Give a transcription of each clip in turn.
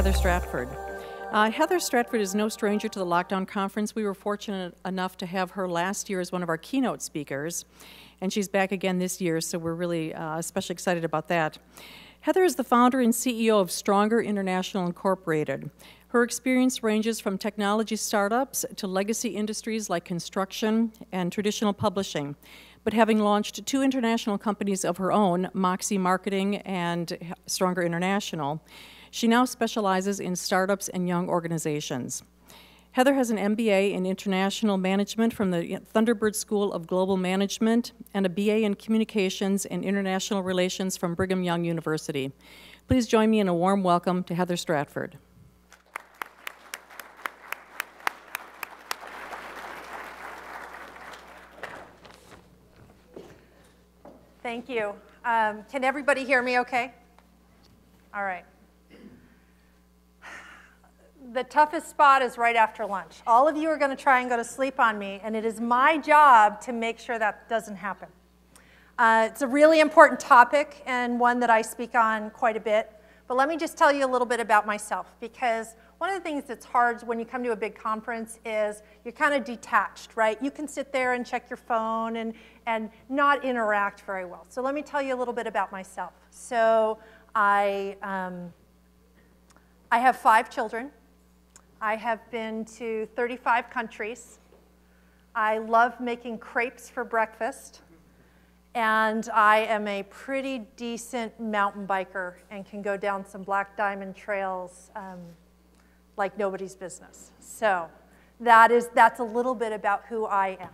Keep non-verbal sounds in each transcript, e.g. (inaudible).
Heather Stratford. Uh, Heather Stratford is no stranger to the Lockdown Conference. We were fortunate enough to have her last year as one of our keynote speakers, and she's back again this year, so we're really uh, especially excited about that. Heather is the founder and CEO of Stronger International Incorporated. Her experience ranges from technology startups to legacy industries like construction and traditional publishing. But having launched two international companies of her own, Moxie Marketing and Stronger International, she now specializes in startups and young organizations. Heather has an MBA in International Management from the Thunderbird School of Global Management and a BA in Communications and International Relations from Brigham Young University. Please join me in a warm welcome to Heather Stratford. Thank you. Um, can everybody hear me okay? All right. The toughest spot is right after lunch. All of you are going to try and go to sleep on me, and it is my job to make sure that doesn't happen. Uh, it's a really important topic and one that I speak on quite a bit. But let me just tell you a little bit about myself because one of the things that's hard when you come to a big conference is you're kind of detached, right? You can sit there and check your phone and, and not interact very well. So let me tell you a little bit about myself. So I, um, I have five children. I have been to 35 countries. I love making crepes for breakfast. And I am a pretty decent mountain biker and can go down some black diamond trails um, like nobody's business. So that is, that's a little bit about who I am.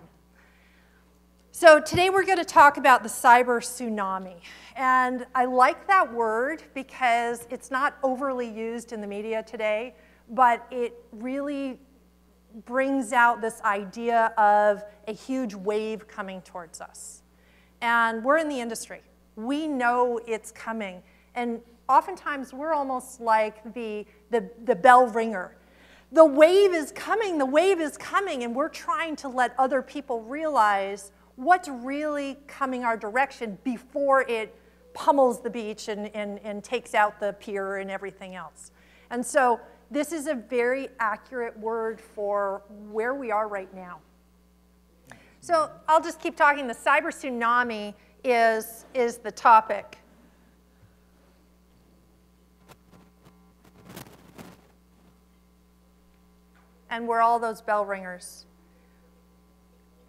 So today we're going to talk about the cyber tsunami. And I like that word because it's not overly used in the media today, but it really brings out this idea of a huge wave coming towards us. And we're in the industry. We know it's coming. And oftentimes we're almost like the, the, the bell ringer. The wave is coming, the wave is coming, and we're trying to let other people realize what's really coming our direction before it pummels the beach and, and, and takes out the pier and everything else. And so this is a very accurate word for where we are right now. So I'll just keep talking. The cyber tsunami is, is the topic. and we're all those bell ringers.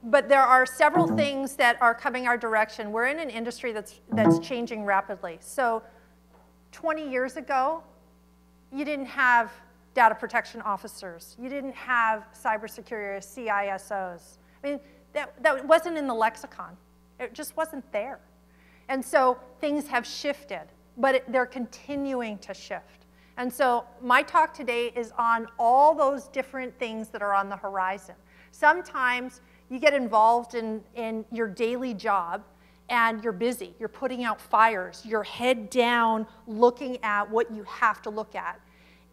But there are several things that are coming our direction. We're in an industry that's, that's changing rapidly. So 20 years ago, you didn't have data protection officers. You didn't have cybersecurity CISOs. I mean, that, that wasn't in the lexicon. It just wasn't there. And so things have shifted, but it, they're continuing to shift. And so my talk today is on all those different things that are on the horizon. Sometimes you get involved in, in your daily job and you're busy. You're putting out fires. You're head down looking at what you have to look at.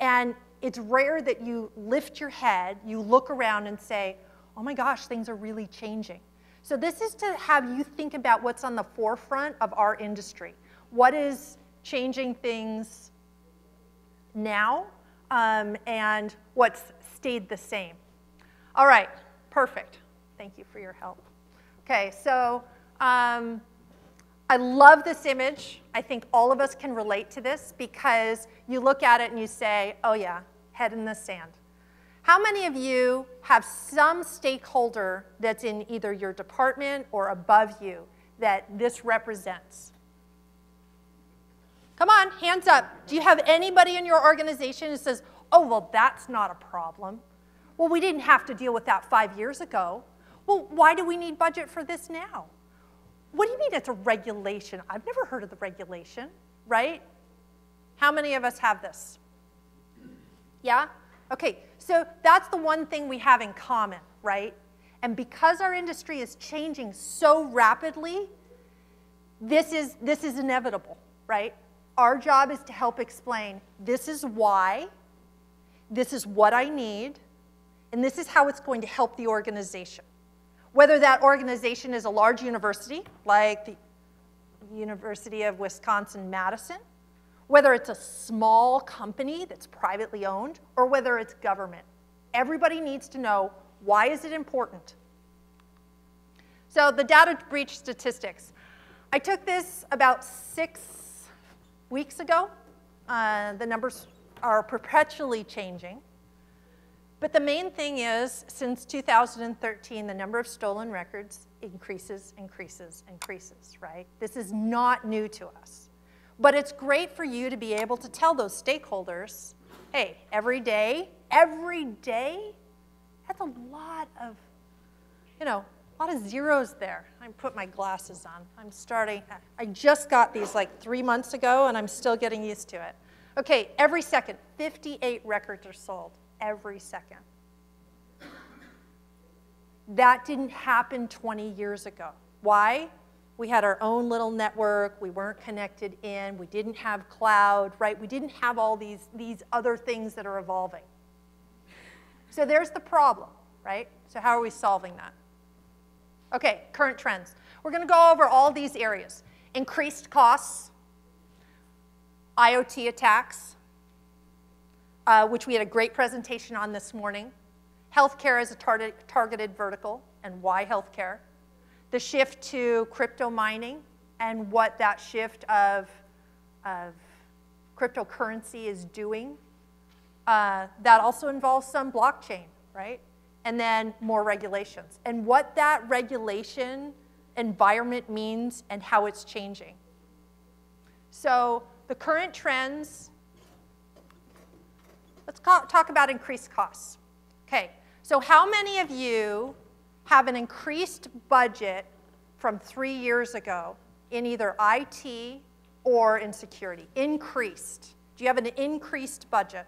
And it's rare that you lift your head, you look around and say, oh my gosh, things are really changing. So this is to have you think about what's on the forefront of our industry. What is changing things now um, and what's stayed the same. All right, perfect. Thank you for your help. Okay, so um, I love this image. I think all of us can relate to this because you look at it and you say, oh yeah, head in the sand. How many of you have some stakeholder that's in either your department or above you that this represents? Come on, hands up. Do you have anybody in your organization who says, oh, well, that's not a problem? Well, we didn't have to deal with that five years ago. Well, why do we need budget for this now? What do you mean it's a regulation? I've never heard of the regulation, right? How many of us have this? Yeah? Okay, so that's the one thing we have in common, right? And because our industry is changing so rapidly, this is, this is inevitable, right? Our job is to help explain this is why, this is what I need, and this is how it's going to help the organization. Whether that organization is a large university, like the University of Wisconsin Madison, whether it's a small company that's privately owned or whether it's government. Everybody needs to know why is it important? So the data breach statistics. I took this about six weeks ago. Uh, the numbers are perpetually changing. But the main thing is, since 2013, the number of stolen records increases, increases, increases, right? This is not new to us. But it's great for you to be able to tell those stakeholders, hey, every day, every day, that's a lot of, you know, a lot of zeros there. I put my glasses on. I'm starting, I just got these like three months ago and I'm still getting used to it. Okay, every second, 58 records are sold every second. That didn't happen 20 years ago. Why? We had our own little network. We weren't connected in. We didn't have cloud, right? We didn't have all these, these other things that are evolving. So there's the problem, right? So how are we solving that? Okay, current trends. We're going to go over all these areas. Increased costs, IoT attacks, uh, which we had a great presentation on this morning. Healthcare as a tar targeted vertical and why healthcare. The shift to crypto mining and what that shift of, of cryptocurrency is doing. Uh, that also involves some blockchain, right? And then more regulations. And what that regulation environment means and how it's changing. So the current trends Let's talk about increased costs. Okay, so how many of you have an increased budget from three years ago in either IT or in security? Increased. Do you have an increased budget?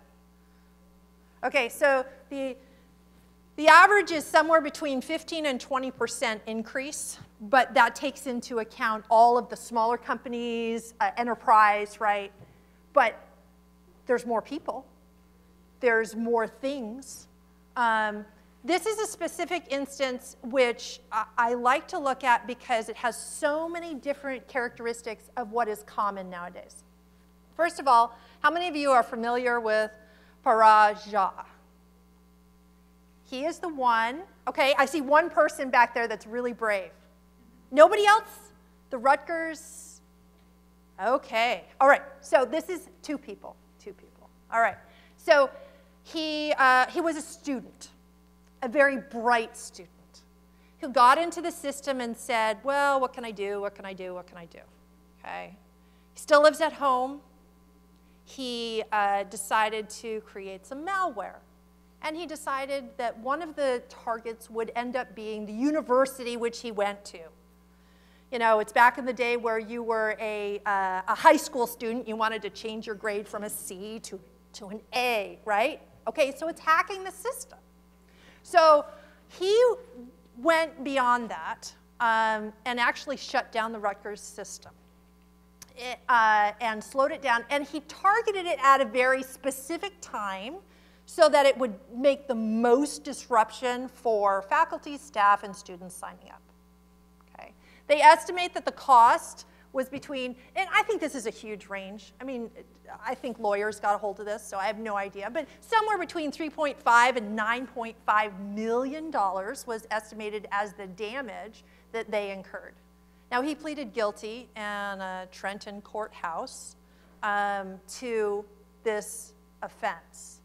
Okay, so the, the average is somewhere between 15 and 20% increase, but that takes into account all of the smaller companies, uh, enterprise, right? But there's more people there's more things. Um, this is a specific instance which I, like to look at because it has so many different characteristics of what is common nowadays. First of all, how many of you are familiar with Paras Jha? He is the one, okay, I see one person back there that's really brave. Nobody else? The Rutgers? Okay, all right, so this is two people, two people. All right, so he, uh, he was a student, a very bright student, who got into the system and said, well, what can I do? What can I do? What can I do? Okay. He still lives at home. He uh, decided to create some malware. And he decided that one of the targets would end up being the university which he went to. You know, it's back in the day where you were a, uh, a high school student, you wanted to change your grade from a C to, to an A, right? Okay, so it's hacking the system. So he went beyond that um, and actually shut down the Rutgers system. It, uh, and slowed it down, and he targeted it at a very specific time so that it would make the most disruption for faculty, staff, and students signing up. Okay. They estimate that the cost was between, and I think this is a huge range. I mean, I think lawyers got a hold of this, so I have no idea, but somewhere between 3.5 and 9.5 million dollars was estimated as the damage that they incurred. Now, he pleaded guilty in a Trenton courthouse um, to this offense.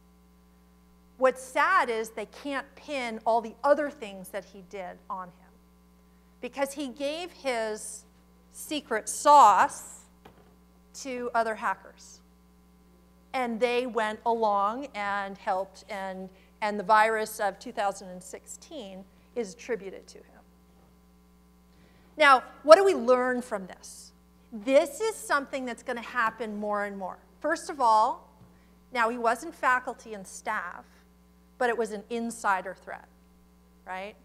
What's sad is they can't pin all the other things that he did on him because he gave his secret sauce to other hackers. And they went along and helped, and, and the virus of 2016 is attributed to him. Now, what do we learn from this? This is something that's going to happen more and more. First of all, now he wasn't faculty and staff, but it was an insider threat, right?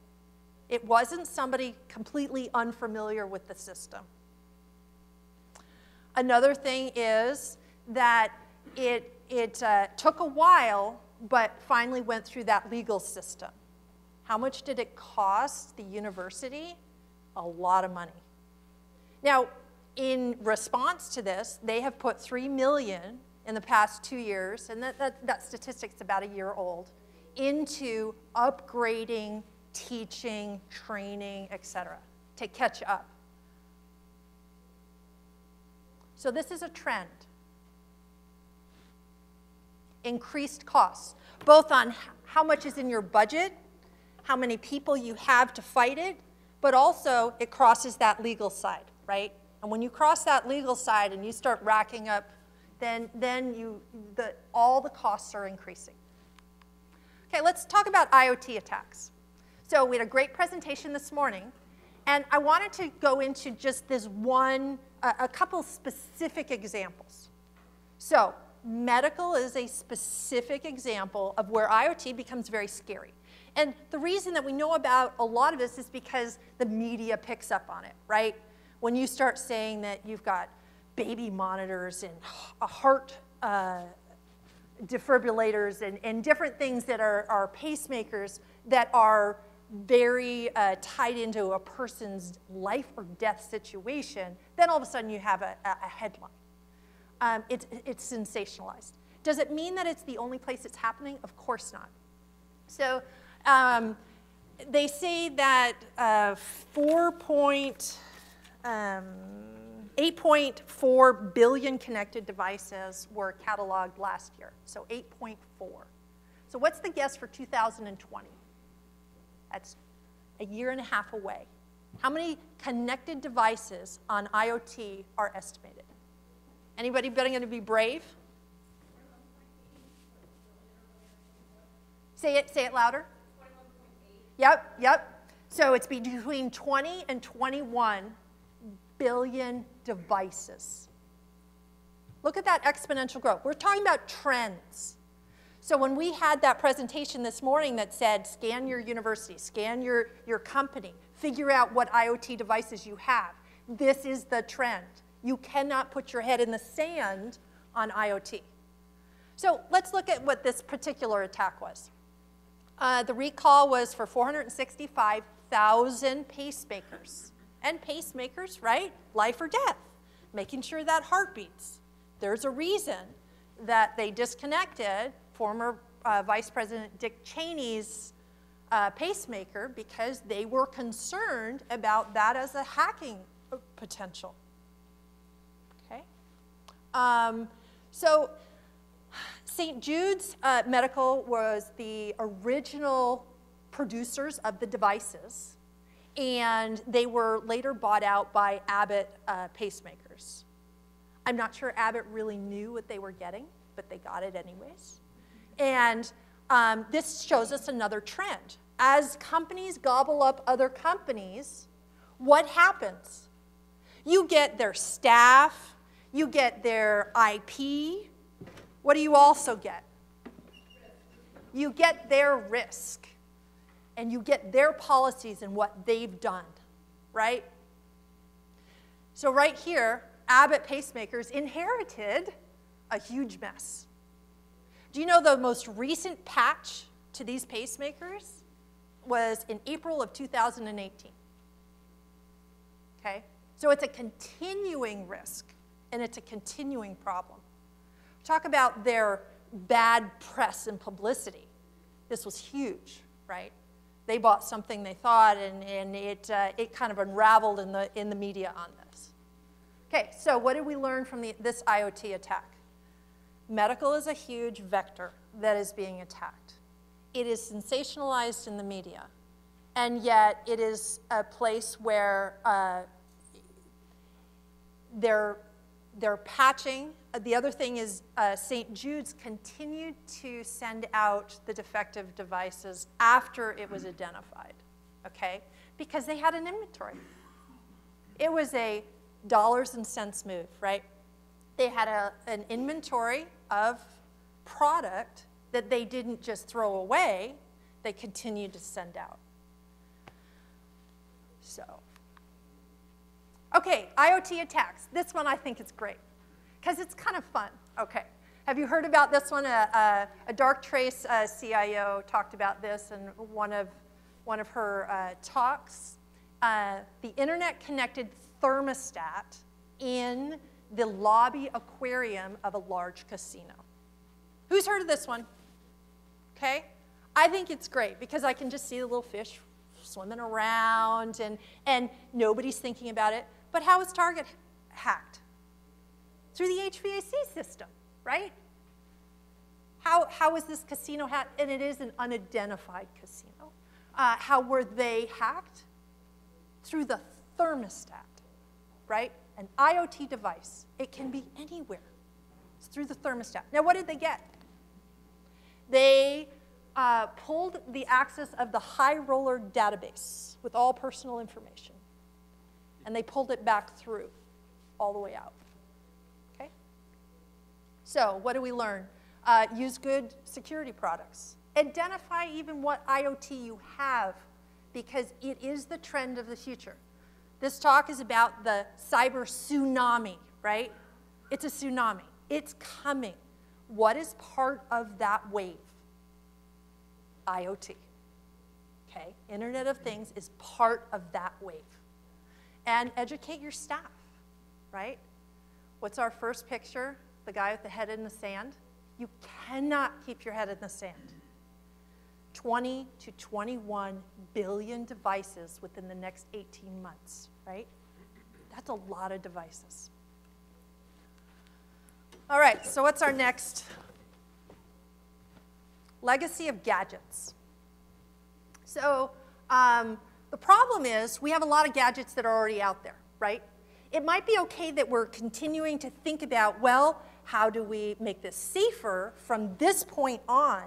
It wasn't somebody completely unfamiliar with the system. Another thing is that it, it uh, took a while, but finally went through that legal system. How much did it cost the university? A lot of money. Now, in response to this, they have put 3 million in the past two years, and that, that, that statistic's about a year old, into upgrading, teaching, training, et cetera, to catch up. So this is a trend. Increased costs, both on how much is in your budget, how many people you have to fight it, but also it crosses that legal side, right? And when you cross that legal side and you start racking up, then, then you, the, all the costs are increasing. Okay, let's talk about IoT attacks. So we had a great presentation this morning, and I wanted to go into just this one, uh, a couple specific examples. So medical is a specific example of where IoT becomes very scary. And the reason that we know about a lot of this is because the media picks up on it, right? When you start saying that you've got baby monitors and a heart uh, defibrillators and, and different things that are, are pacemakers that are very uh, tied into a person's life or death situation, then all of a sudden you have a, a headline. Um, it's, it's sensationalized. Does it mean that it's the only place it's happening? Of course not. So um, they say that uh, 4 um, 8.4 billion connected devices were cataloged last year, so 8.4. So what's the guess for 2020? That's a year and a half away. How many connected devices on IoT are estimated? Anybody going to be brave? Say it, say it louder. Yep, yep. So it's between 20 and 21 billion devices. Look at that exponential growth. We're talking about trends. So when we had that presentation this morning that said, scan your university, scan your, your company, figure out what IoT devices you have, this is the trend. You cannot put your head in the sand on IoT. So let's look at what this particular attack was. Uh, the recall was for 465,000 pacemakers and pacemakers, right? Life or death, making sure that heart beats. There's a reason that they disconnected former uh, Vice President Dick Cheney's uh, pacemaker because they were concerned about that as a hacking potential. Okay? Um, so, St. Jude's uh, Medical was the original producers of the devices and they were later bought out by Abbott uh, pacemakers. I'm not sure Abbott really knew what they were getting, but they got it anyways. And um, this shows us another trend. As companies gobble up other companies, what happens? You get their staff, you get their IP. What do you also get? You get their risk and you get their policies and what they've done, right? So, right here, Abbott pacemakers inherited a huge mess. Do you know the most recent patch to these pacemakers was in April of 2018? Okay? So, it's a continuing risk and it's a continuing problem. Talk about their bad press and publicity. This was huge, right? they bought something they thought, and, and it, uh, it kind of unraveled in the, in the media on this. Okay, so what did we learn from the, this IoT attack? Medical is a huge vector that is being attacked. It is sensationalized in the media, and yet it is a place where uh, they're, they're patching the other thing is uh, St. Jude's continued to send out the defective devices after it was identified, okay? Because they had an inventory. It was a dollars and cents move, right? They had a, an inventory of product that they didn't just throw away, they continued to send out. So, okay, IoT attacks. This one I think is great because it's kind of fun. Okay. Have you heard about this one? a Darktrace uh, CIO talked about this in one of, one of her uh, talks. Uh, the internet connected thermostat in the lobby aquarium of a large casino. Who's heard of this one? Okay? I think it's great because I can just see the little fish swimming around and, and nobody's thinking about it. But how is Target hacked? Through the HVAC system, right? How, how is this casino hacked? And it is an unidentified casino. Uh, how were they hacked? Through the thermostat, right? An IoT device. It can be anywhere. It's through the thermostat. Now, what did they get? They uh, pulled the access of the high roller database with all personal information, and they pulled it back through all the way out. Okay? So, what do we learn? Uh, use good security products. Identify even what IoT you have because it is the trend of the future. This talk is about the cyber tsunami, right? It's a tsunami. It's coming. What is part of that wave? IoT. Okay? Internet of Things is part of that wave. And educate your staff, right? What's our first picture? The guy with the head in the sand? You cannot keep your head in the sand. 20 to 21 billion devices within the next 18 months, right? That's a lot of devices. All right, so what's our next legacy of gadgets? So um, the problem is we have a lot of gadgets that are already out there, right? It might be okay that we're continuing to think about, well, how do we make this safer from this point on?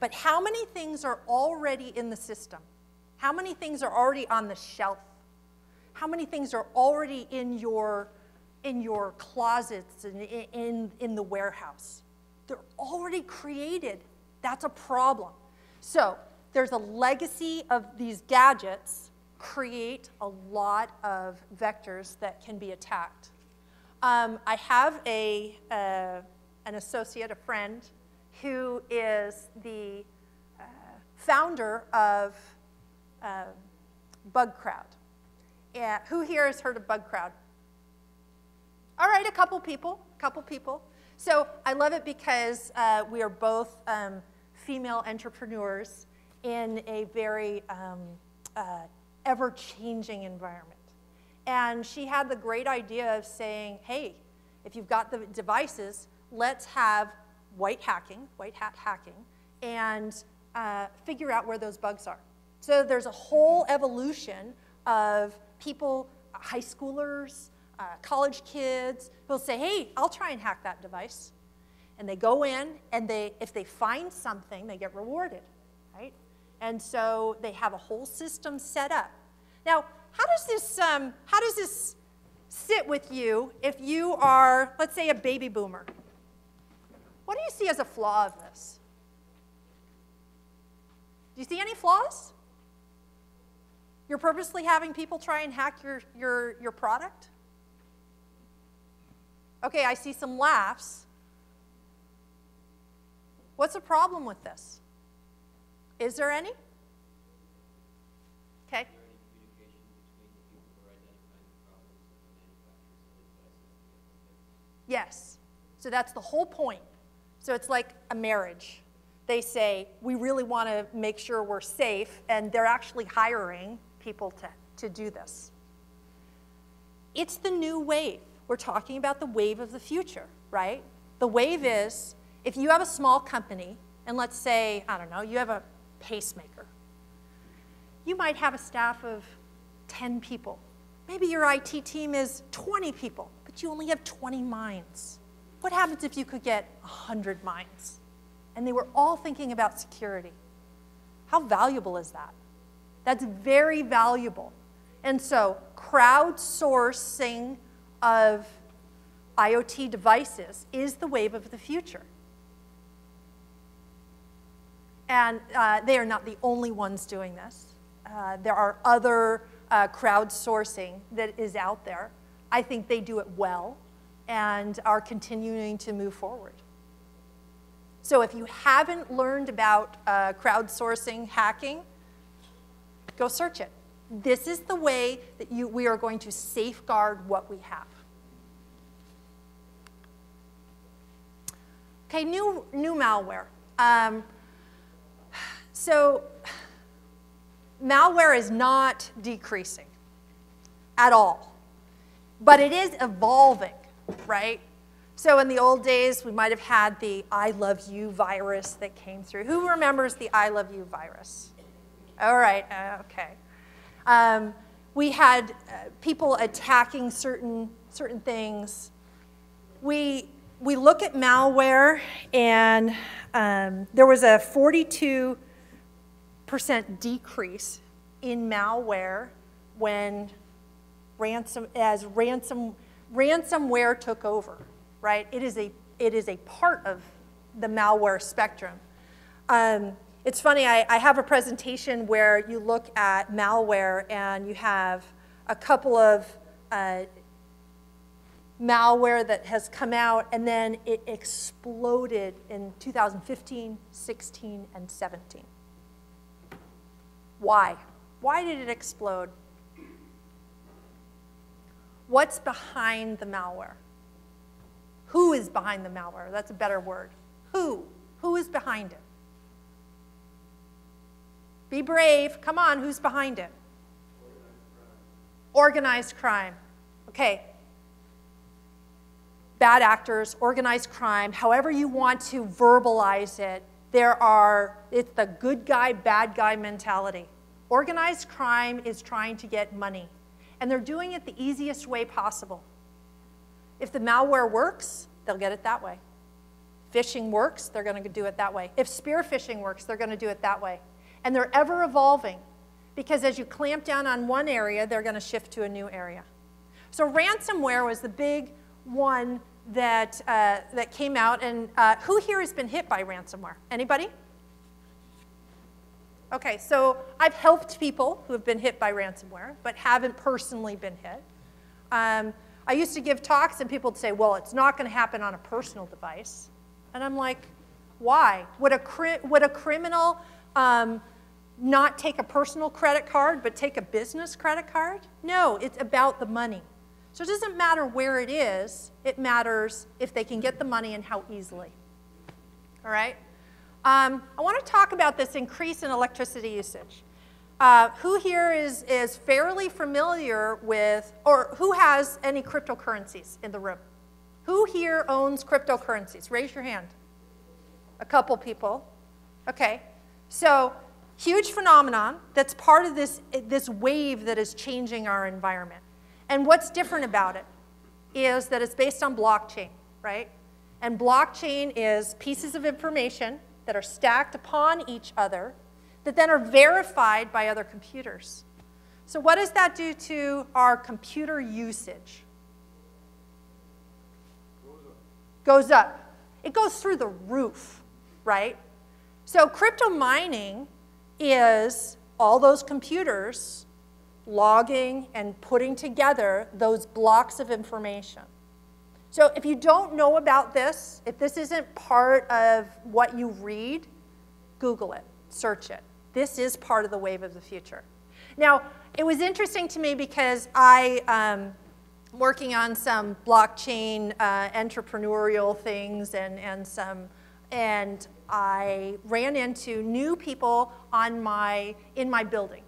But how many things are already in the system? How many things are already on the shelf? How many things are already in your, in your closets and in, in, the warehouse? They're already created. That's a problem. So there's a legacy of these gadgets create a lot of vectors that can be attacked. Um, I have a, uh, an associate, a friend, who is the uh, founder of uh, Bugcrowd. Who here has heard of Bugcrowd? All right, a couple people, a couple people. So I love it because uh, we are both um, female entrepreneurs in a very um, uh, ever-changing environment. And she had the great idea of saying, hey, if you've got the devices, let's have white hacking, white hat hacking, and uh, figure out where those bugs are. So there's a whole evolution of people, high schoolers, uh, college kids, who'll say, hey, I'll try and hack that device. And they go in, and they, if they find something, they get rewarded, right? And so they have a whole system set up. Now, how does this, um, how does this sit with you if you are, let's say, a baby boomer? What do you see as a flaw of this? Do you see any flaws? You're purposely having people try and hack your, your, your product? Okay, I see some laughs. What's the problem with this? Is there any? Okay. Yes. So that's the whole point. So it's like a marriage. They say, we really want to make sure we're safe, and they're actually hiring people to, to do this. It's the new wave. We're talking about the wave of the future, right? The wave is if you have a small company, and let's say, I don't know, you have a pacemaker, you might have a staff of 10 people. Maybe your IT team is 20 people, but you only have 20 minds. What happens if you could get 100 minds? And they were all thinking about security. How valuable is that? That's very valuable. And so, crowdsourcing of IoT devices is the wave of the future. And uh, they are not the only ones doing this. Uh, there are other uh, crowdsourcing that is out there. I think they do it well and are continuing to move forward. So if you haven't learned about uh, crowdsourcing hacking, go search it. This is the way that you, we are going to safeguard what we have. Okay, new, new malware. Um, so malware is not decreasing at all, but it is evolving right? So in the old days, we might have had the I love you virus that came through. Who remembers the I love you virus? All right, uh, okay. Um, we had uh, people attacking certain, certain things. We, we look at malware, and um, there was a 42% decrease in malware when ransom, as ransom, ransomware took over, right? It is a, it is a part of the malware spectrum. Um, it's funny, I, I have a presentation where you look at malware and you have a couple of uh, malware that has come out and then it exploded in 2015, 16, and 17. Why? Why did it explode? What's behind the malware? Who is behind the malware? That's a better word. Who? Who is behind it? Be brave. Come on, who's behind it? Organized crime. Okay. Bad actors, organized crime, however you want to verbalize it, there are, it's the good guy, bad guy mentality. Organized crime is trying to get money, and they're doing it the easiest way possible. If the malware works, they'll get it that way. Phishing works, they're going to do it that way. If spear phishing works, they're going to do it that way. And they're ever evolving because as you clamp down on one area, they're going to shift to a new area. So ransomware was the big one that, uh, that came out. And uh, who here has been hit by ransomware? Anybody? Okay, so I've helped people who have been hit by ransomware, but haven't personally been hit. Um, I used to give talks, and people would say, well, it's not going to happen on a personal device. And I'm like, why? Would a, would a criminal um, not take a personal credit card, but take a business credit card? No, it's about the money. So it doesn't matter where it is, it matters if they can get the money and how easily. All right? Um, I want to talk about this increase in electricity usage. Uh, who here is, is fairly familiar with, or who has any cryptocurrencies in the room? Who here owns cryptocurrencies? Raise your hand. A couple people. Okay. So huge phenomenon that's part of this, this wave that is changing our environment. And what's different about it is that it's based on blockchain, right? And blockchain is pieces of information that are stacked upon each other that then are verified by other computers. So what does that do to our computer usage? Goes up. It goes through the roof, right? So crypto mining is all those computers logging and putting together those blocks of information. So if you don't know about this, if this isn't part of what you read, Google it, search it. This is part of the wave of the future. Now, it was interesting to me because I, um, working on some blockchain uh, entrepreneurial things and, and some, and I ran into new people on my, in my building.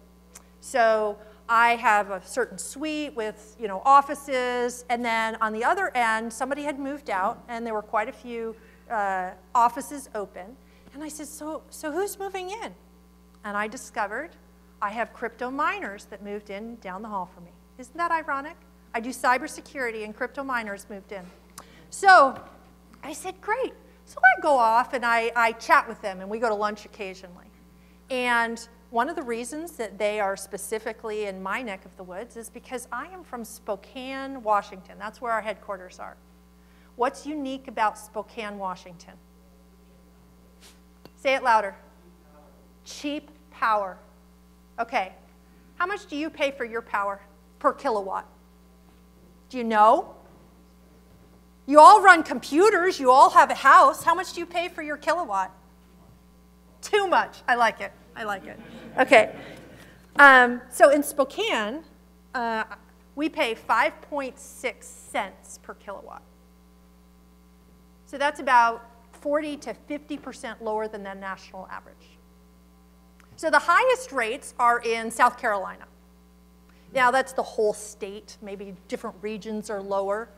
So I have a certain suite with you know, offices, and then on the other end, somebody had moved out, and there were quite a few uh, offices open. And I said, so, so who's moving in? And I discovered I have crypto miners that moved in down the hall for me. Isn't that ironic? I do cybersecurity, and crypto miners moved in. So I said, great. So I go off and I, I chat with them, and we go to lunch occasionally. And one of the reasons that they are specifically in my neck of the woods is because I am from Spokane, Washington. That's where our headquarters are. What's unique about Spokane, Washington? Say it louder. Cheap power. Okay. How much do you pay for your power per kilowatt? Do you know? You all run computers, you all have a house. How much do you pay for your kilowatt? Too much. I like it. I like it. Okay. Um, so in Spokane, uh, we pay 5.6 cents per kilowatt. So that's about 40 to 50% lower than the national average. So the highest rates are in South Carolina. Now, that's the whole state, maybe different regions are lower,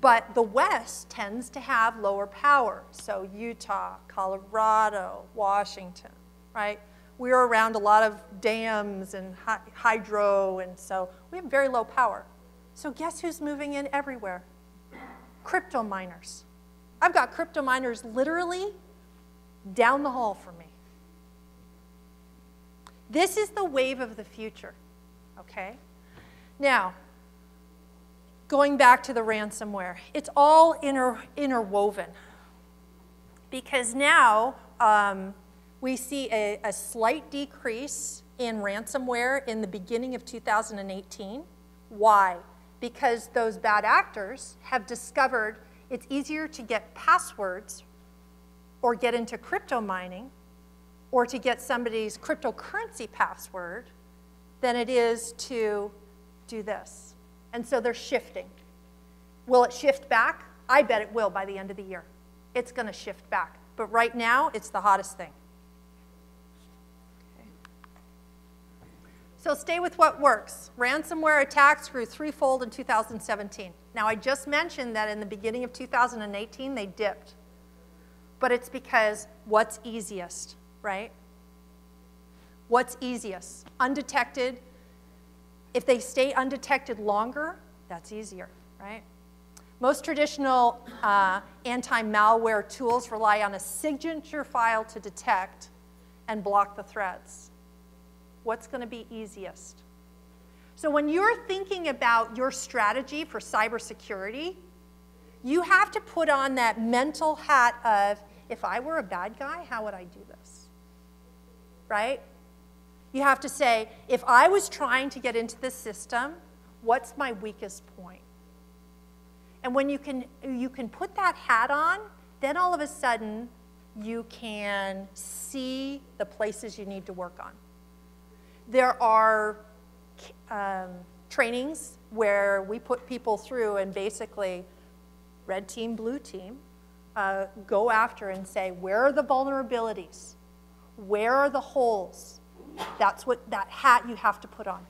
but the West tends to have lower power. So, Utah, Colorado, Washington, right? We're around a lot of dams and hydro, and so we have very low power. So, guess who's moving in everywhere? Crypto miners. I've got crypto miners literally down the hall from me. This is the wave of the future, okay? Now, going back to the ransomware, it's all inter, interwoven because now um, we see a, a slight decrease in ransomware in the beginning of 2018. Why? Because those bad actors have discovered it's easier to get passwords or get into crypto mining or to get somebody's cryptocurrency password than it is to do this. And so they're shifting. Will it shift back? I bet it will by the end of the year. It's going to shift back. But right now, it's the hottest thing. So stay with what works. Ransomware attacks grew threefold in 2017. Now, I just mentioned that in the beginning of 2018, they dipped. But it's because what's easiest, right? What's easiest? Undetected, if they stay undetected longer, that's easier, right? Most traditional uh, anti-malware tools rely on a signature file to detect and block the threats. What's going to be easiest? So when you're thinking about your strategy for cybersecurity, you have to put on that mental hat of, if I were a bad guy, how would I do this? Right? You have to say, if I was trying to get into this system, what's my weakest point? And when you can, you can put that hat on, then all of a sudden you can see the places you need to work on. There are um, trainings where we put people through and basically red team, blue team, uh, go after and say, where are the vulnerabilities? Where are the holes? That's what that hat you have to put on.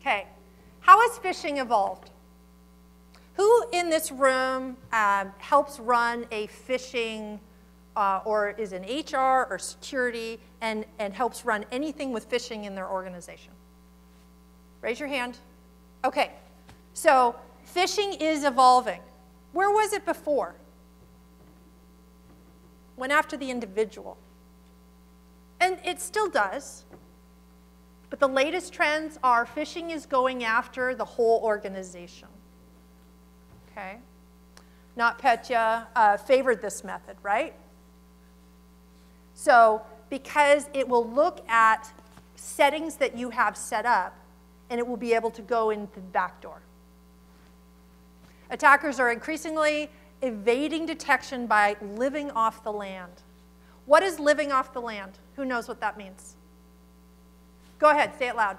Okay, how has phishing evolved? Who in this room um, helps run a phishing uh, or is in HR or security and, and helps run anything with phishing in their organization? Raise your hand. Okay, so phishing is evolving. Where was it before? Went after the individual. And it still does. But the latest trends are phishing is going after the whole organization. Okay? NotPetya uh, favored this method, right? So, because it will look at settings that you have set up, and it will be able to go in the back door. Attackers are increasingly evading detection by living off the land. What is living off the land? Who knows what that means? Go ahead, say it loud.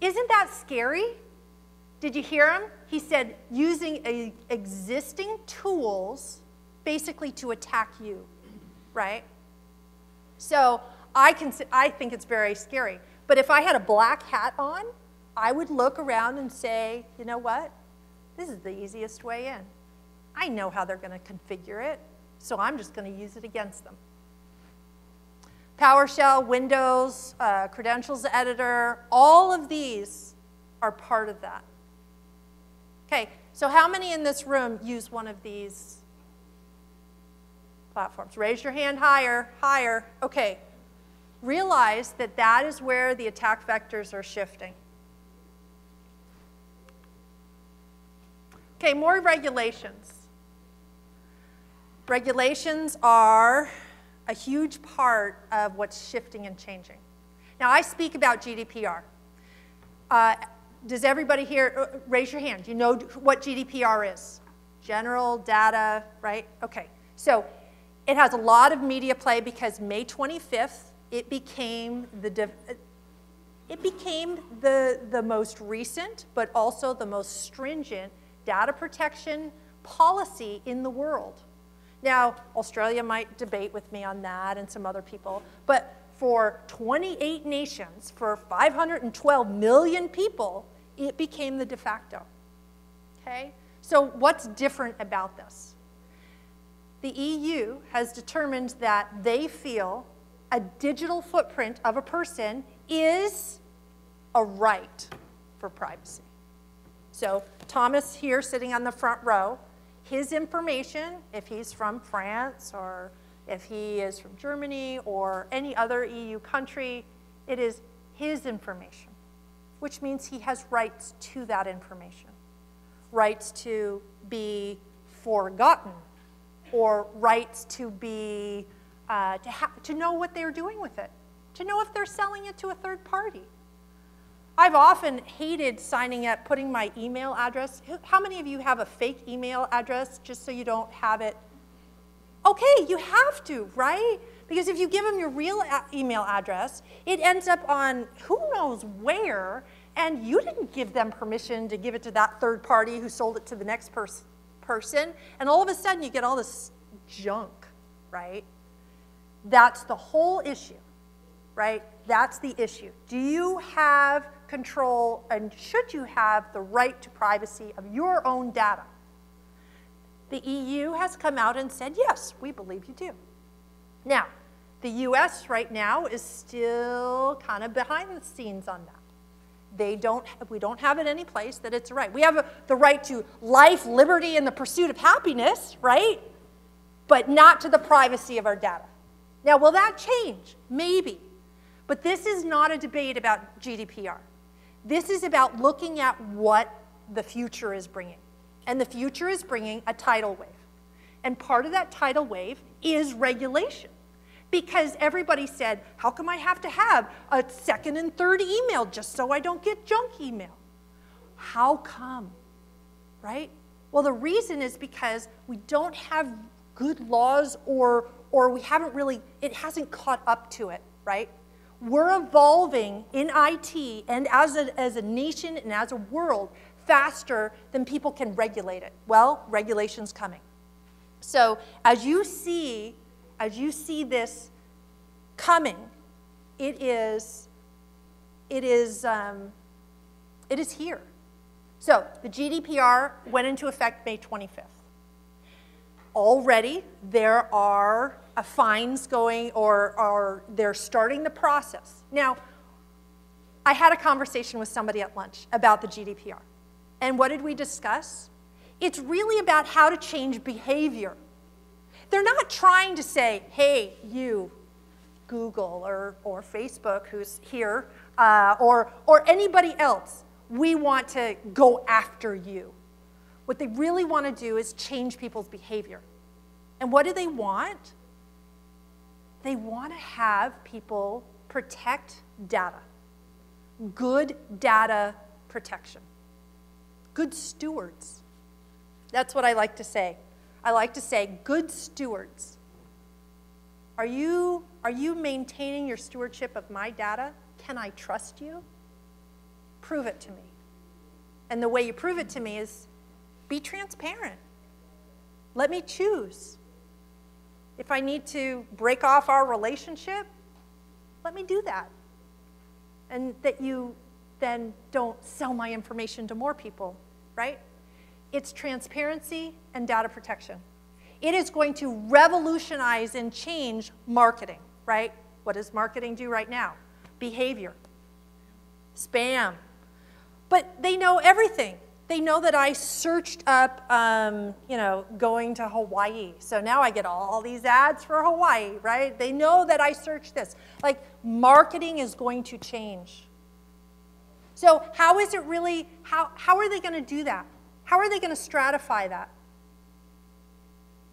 Isn't that scary? Did you hear him? He said using existing tools basically to attack you, right? So I, can, I think it's very scary. But if I had a black hat on, I would look around and say, you know what? This is the easiest way in. I know how they're going to configure it, so I'm just going to use it against them. PowerShell, Windows, uh, credentials editor, all of these are part of that. Okay, so how many in this room use one of these platforms? Raise your hand higher, higher. Okay, realize that that is where the attack vectors are shifting. Okay, more regulations. Regulations are a huge part of what's shifting and changing. Now, I speak about GDPR. Uh, does everybody here uh, raise your hand? You know what GDPR is? General data, right? Okay. So it has a lot of media play because May 25th, it became the it became the, the most recent, but also the most stringent data protection policy in the world. Now, Australia might debate with me on that and some other people, but for 28 nations, for 512 million people, it became the de facto. Okay? So, what's different about this? The EU has determined that they feel a digital footprint of a person is a right for privacy. So, Thomas here sitting on the front row, his information, if he's from France or if he is from Germany or any other EU country, it is his information, which means he has rights to that information. Rights to be forgotten or rights to be uh, to, to know what they're doing with it to know if they're selling it to a third party. I've often hated signing up putting my email address. How many of you have a fake email address just so you don't have it? Okay you have to right because if you give them your real email address it ends up on who knows where and you didn't give them permission to give it to that third party who sold it to the next pers- person, and all of a sudden you get all this junk, right? That's the whole issue, right? That's the issue. Do you have control and should you have the right to privacy of your own data? The EU has come out and said, yes, we believe you do. Now, the US right now is still kind of behind the scenes on that. They don't, we don't have it any place that it's right. We have a, the right to life, liberty, and the pursuit of happiness, right? But not to the privacy of our data. Now, will that change? Maybe. But this is not a debate about GDPR. This is about looking at what the future is bringing. And the future is bringing a tidal wave. And part of that tidal wave is regulation because everybody said, How come I have to have a second and third email just so I don't get junk email? How come? Right? Well, the reason is because we don't have good laws or, or we haven't really, it hasn't caught up to it, right? We're evolving in IT and as a, as a nation and as a world faster than people can regulate it. Well, regulation's coming. So as you see as you see this coming, it is, it is, um, it is here. So the GDPR went into effect May 25th. Already, there are uh, fines going, or, or they're starting the process. Now, I had a conversation with somebody at lunch about the GDPR. And what did we discuss? It's really about how to change behavior they're not trying to say, hey, you, Google or, or Facebook, who's here, uh, or, or anybody else, we want to go after you. What they really want to do is change people's behavior. And what do they want? They want to have people protect data, good data protection, good stewards. That's what I like to say. I like to say, good stewards. Are you, are you maintaining your stewardship of my data? Can I trust you? Prove it to me. And the way you prove it to me is be transparent. Let me choose. If I need to break off our relationship, let me do that. And that you then don't sell my information to more people, right? It's transparency and data protection. It is going to revolutionize and change marketing, right? What does marketing do right now? Behavior, spam. But they know everything. They know that I searched up, um, you know, going to Hawaii. So now I get all these ads for Hawaii, right? They know that I searched this. Like, marketing is going to change. So, how is it really, how, how are they going to do that? How are they going to stratify that?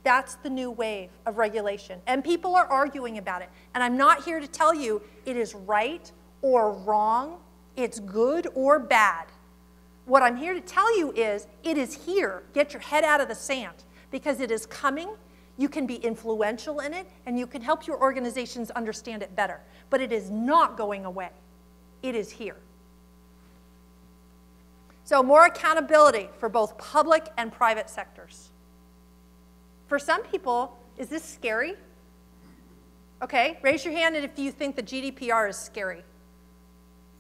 That's the new wave of regulation. And people are arguing about it. And I'm not here to tell you it is right or wrong, it's good or bad. What I'm here to tell you is it is here. Get your head out of the sand because it is coming. You can be influential in it and you can help your organizations understand it better. But it is not going away, it is here. So, more accountability for both public and private sectors. For some people, is this scary? Okay, raise your hand if you think the GDPR is scary.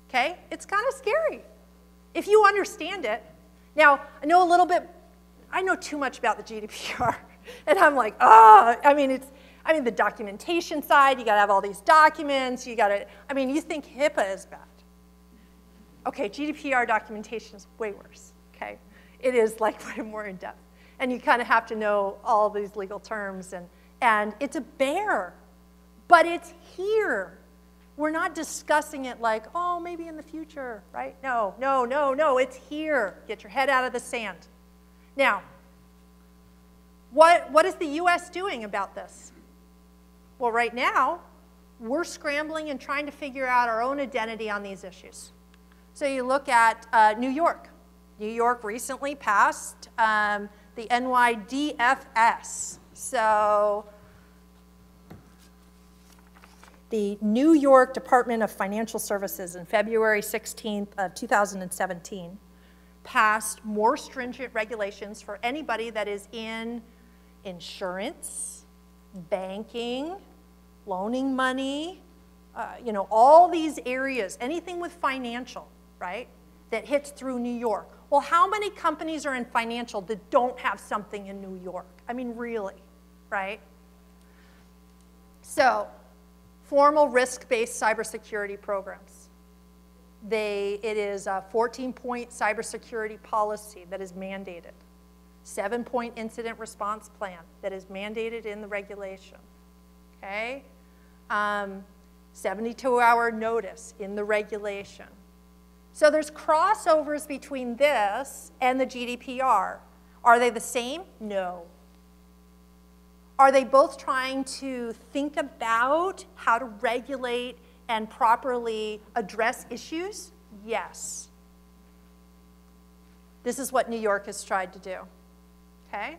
Okay, it's kind of scary if you understand it. Now, I know a little bit, I know too much about the GDPR, (laughs) and I'm like, ah, oh. I mean, it's, I mean, the documentation side, you gotta have all these documents, you gotta, I mean, you think HIPAA is bad. Okay, GDPR documentation is way worse, okay? It is like (laughs) way more in depth. And you kind of have to know all these legal terms, and, and it's a bear, but it's here. We're not discussing it like, oh, maybe in the future, right? No, no, no, no, it's here. Get your head out of the sand. Now, what, what is the US doing about this? Well, right now, we're scrambling and trying to figure out our own identity on these issues. So you look at uh, New York. New York recently passed um, the NYDFS. So the New York Department of Financial Services in February 16th of 2017 passed more stringent regulations for anybody that is in insurance, banking, loaning money, uh, you know, all these areas, anything with financial, right, that hits through New York. Well, how many companies are in financial that don't have something in New York? I mean, really, right? So, formal risk-based cybersecurity programs. They, it is a 14-point cybersecurity policy that is mandated. Seven-point incident response plan that is mandated in the regulation. Okay? Um, 72-hour notice in the regulation. So there's crossovers between this and the GDPR. Are they the same? No. Are they both trying to think about how to regulate and properly address issues? Yes. This is what New York has tried to do. Okay?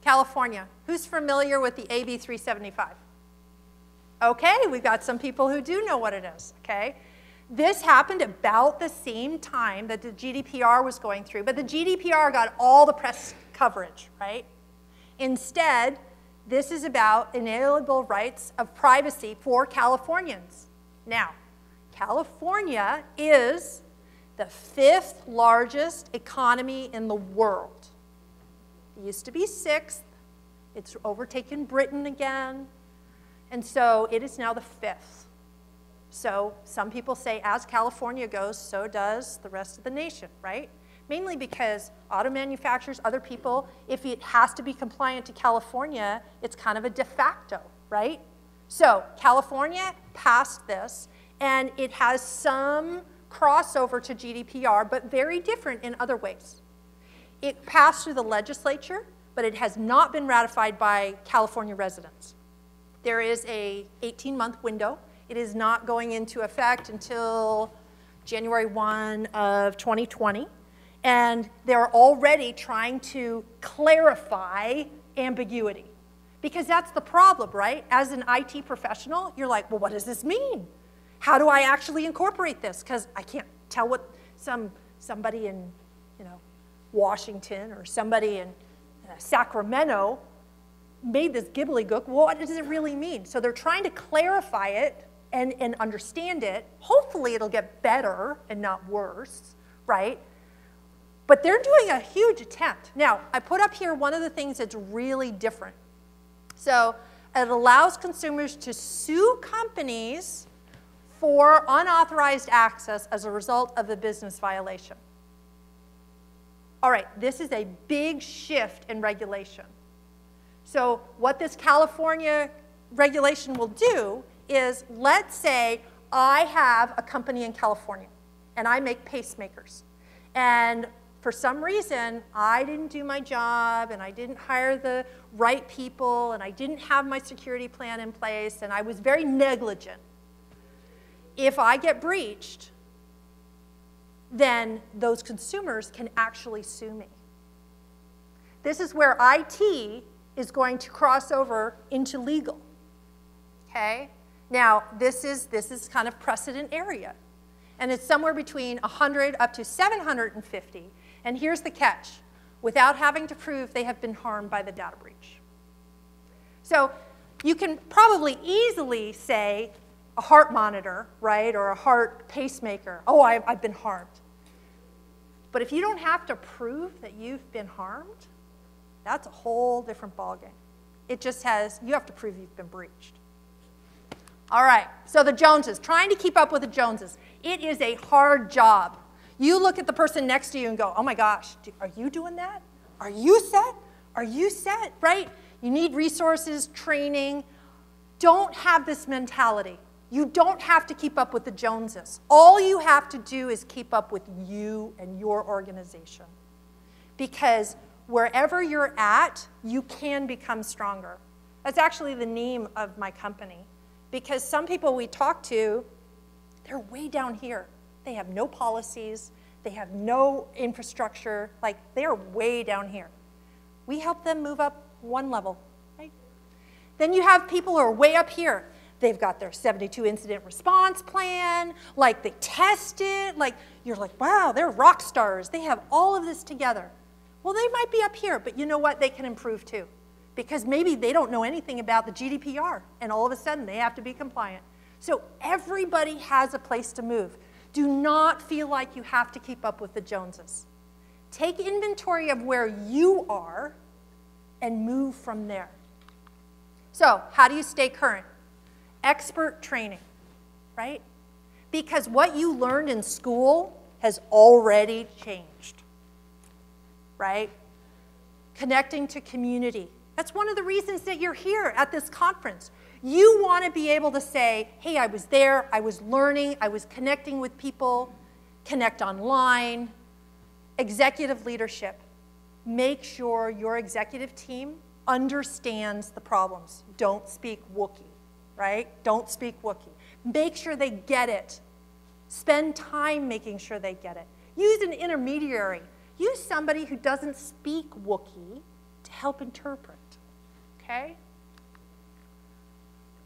California. Who's familiar with the AB 375? Okay, we've got some people who do know what it is. Okay? This happened about the same time that the GDPR was going through, but the GDPR got all the press coverage, right? Instead, this is about inalienable rights of privacy for Californians. Now, California is the fifth largest economy in the world. It used to be sixth. It's overtaken Britain again. And so it is now the fifth. So some people say as California goes, so does the rest of the nation, right? Mainly because auto manufacturers, other people, if it has to be compliant to California, it's kind of a de facto, right? So California passed this, and it has some crossover to GDPR, but very different in other ways. It passed through the legislature, but it has not been ratified by California residents. There is a 18-month window it is not going into effect until January 1 of 2020. And they're already trying to clarify ambiguity. Because that's the problem, right? As an IT professional, you're like, well, what does this mean? How do I actually incorporate this? Because I can't tell what some, somebody in you know, Washington or somebody in uh, Sacramento made this gobbledygook. What does it really mean? So they're trying to clarify it and, and understand it, hopefully it'll get better and not worse, right? But they're doing a huge attempt. Now, I put up here one of the things that's really different. So it allows consumers to sue companies for unauthorized access as a result of a business violation. All right, this is a big shift in regulation. So what this California regulation will do is let's say I have a company in California and I make pacemakers. And for some reason, I didn't do my job and I didn't hire the right people and I didn't have my security plan in place and I was very negligent. If I get breached, then those consumers can actually sue me. This is where IT is going to cross over into legal. Okay? Now, this is, this is kind of precedent area. And it's somewhere between 100 up to 750. And here's the catch without having to prove they have been harmed by the data breach. So you can probably easily say a heart monitor, right, or a heart pacemaker, oh, I've, I've been harmed. But if you don't have to prove that you've been harmed, that's a whole different ballgame. It just has, you have to prove you've been breached. All right, so the Joneses, trying to keep up with the Joneses. It is a hard job. You look at the person next to you and go, oh my gosh, are you doing that? Are you set? Are you set? Right? You need resources, training. Don't have this mentality. You don't have to keep up with the Joneses. All you have to do is keep up with you and your organization. Because wherever you're at, you can become stronger. That's actually the name of my company. Because some people we talk to, they're way down here. They have no policies, they have no infrastructure, like they're way down here. We help them move up one level, right? Then you have people who are way up here. They've got their 72 incident response plan, like they test it, like you're like, wow, they're rock stars. They have all of this together. Well, they might be up here, but you know what? They can improve too. Because maybe they don't know anything about the GDPR, and all of a sudden they have to be compliant. So everybody has a place to move. Do not feel like you have to keep up with the Joneses. Take inventory of where you are and move from there. So, how do you stay current? expert training, right? Because what you learned in school has already changed, right? Connecting to community. That's one of the reasons that you're here at this conference. You want to be able to say, hey, I was there, I was learning, I was connecting with people, connect online, executive leadership. Make sure your executive team understands the problems. Don't speak Wookiee right? Don't speak Wookiee. Make sure they get it. Spend time making sure they get it. Use an intermediary. Use somebody who doesn't speak Wookiee to help interpret, okay?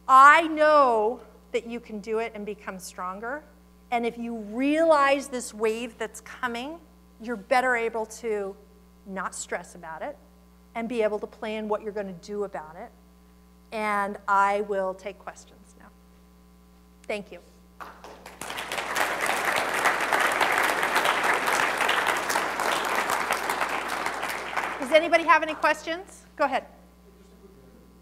I know that you can do it and become stronger. And if you realize this wave that's coming, you're better able to not stress about it and be able to plan what you're going to do about it and I will take questions now. Thank you. Does anybody have any questions? Go ahead.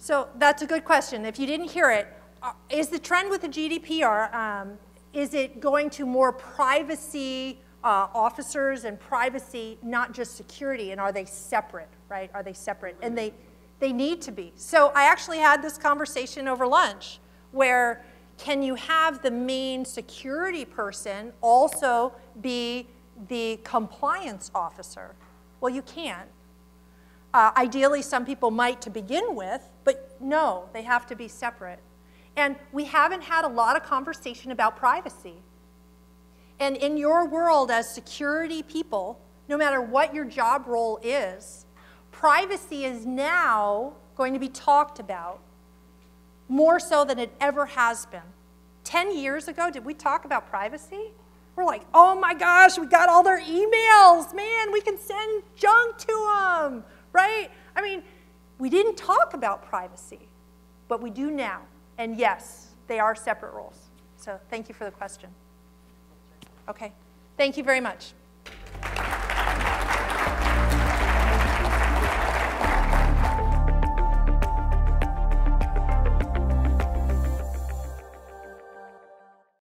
So that's a good question. If you didn't hear it, uh, the trend with the GDPR, um, is it going to more privacy uh, officers and privacy, not just security, and are they separate, right? Are they separate? And they, they need to be. So I actually had this conversation over lunch where can you have the main security person also be the compliance officer? Well, you can't. Uh, ideally, some people might to begin with, but no, they have to be separate. And we haven't had a lot of conversation about privacy. And in your world as security people, no matter what your job role is, privacy is now going to be talked about more so than it ever has been. 10 years ago, did we talk about privacy? We're like, oh my gosh, we got all their emails. Man, we can send junk to them, right? I mean, we didn't talk about privacy, but we do now. And yes, they are separate roles. So thank you for the question. Okay, thank you very much.